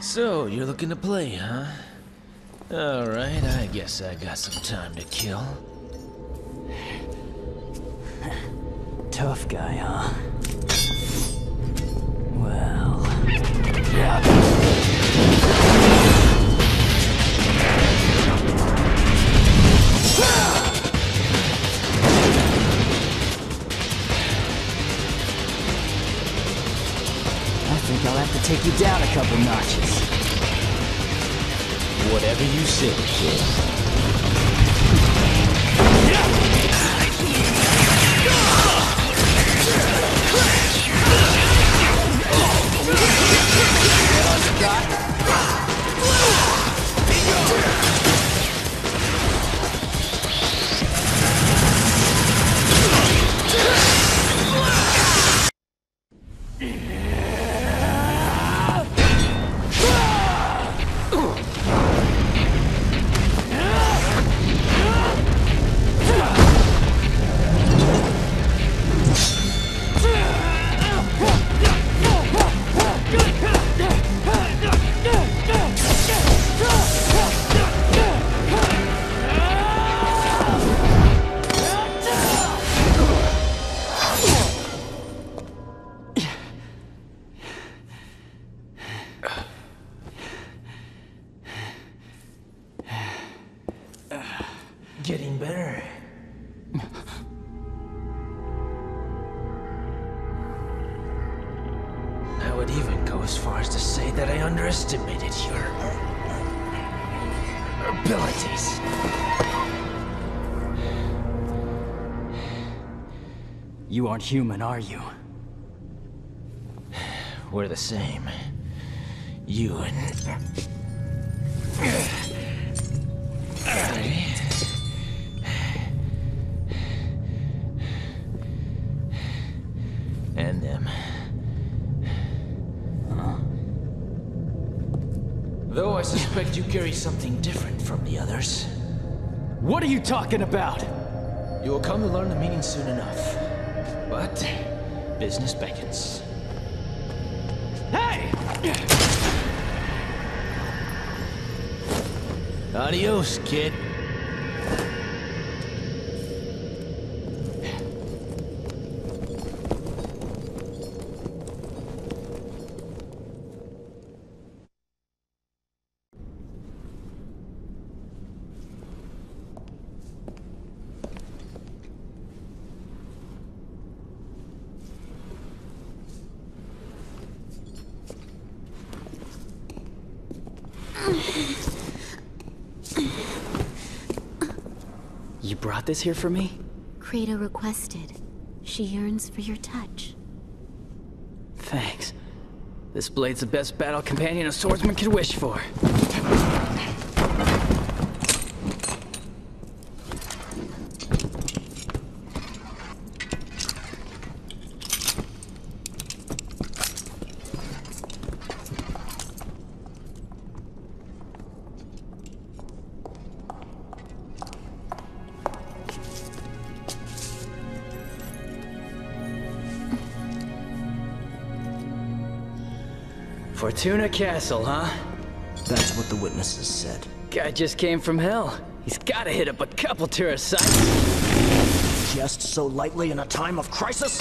So, you're looking to play, huh? Alright, I guess I got some time to kill. Tough guy, huh? Think I'll have to take you down a couple notches. Whatever you say, kid. Getting better. I would even go as far as to say that I underestimated your abilities. You aren't human, are you? We're the same. You and And them. Though I suspect you carry something different from the others. What are you talking about? You will come to learn the meaning soon enough. But business beckons. Hey! Adios, kid. You brought this here for me? Credo requested. She yearns for your touch. Thanks. This blade's the best battle companion a swordsman could wish for. Fortuna Castle, huh? That's what the witnesses said. Guy just came from hell. He's gotta hit up a couple tourist sites. Just so lightly in a time of crisis?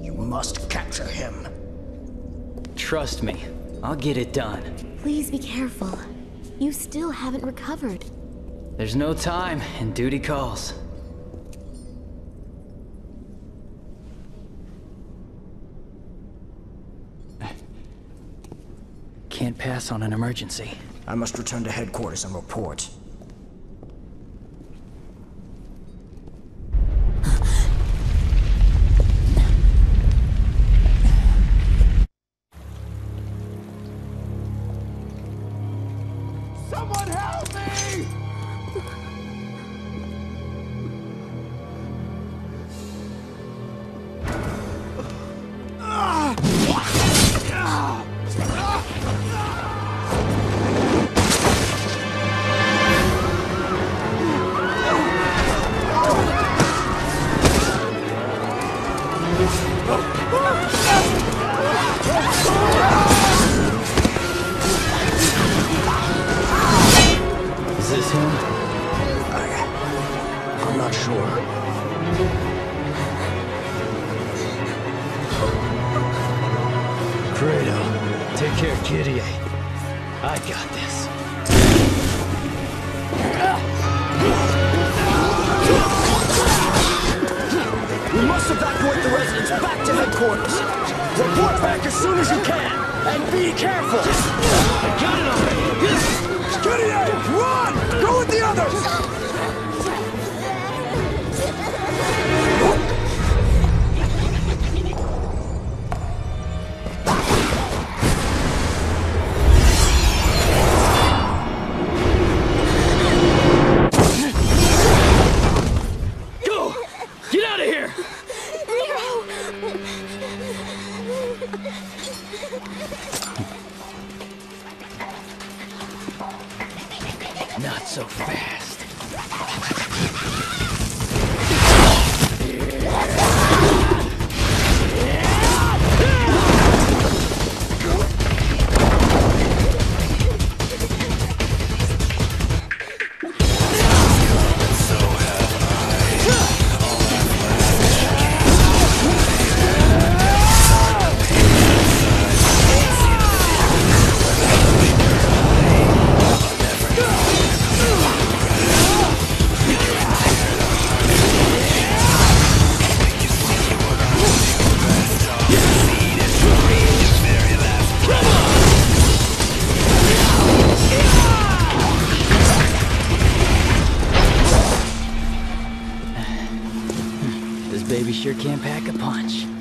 You must capture him. Trust me, I'll get it done. Please be careful. You still haven't recovered. There's no time, and duty calls. Can't pass on an emergency. I must return to headquarters and report. Not sure. Credo, take care of Kyrie. I got this. We must evacuate the residents back to headquarters. Report back as soon as you can, and be careful. Got it already! Kyrie, run! Go with the others! Baby sure can pack a punch.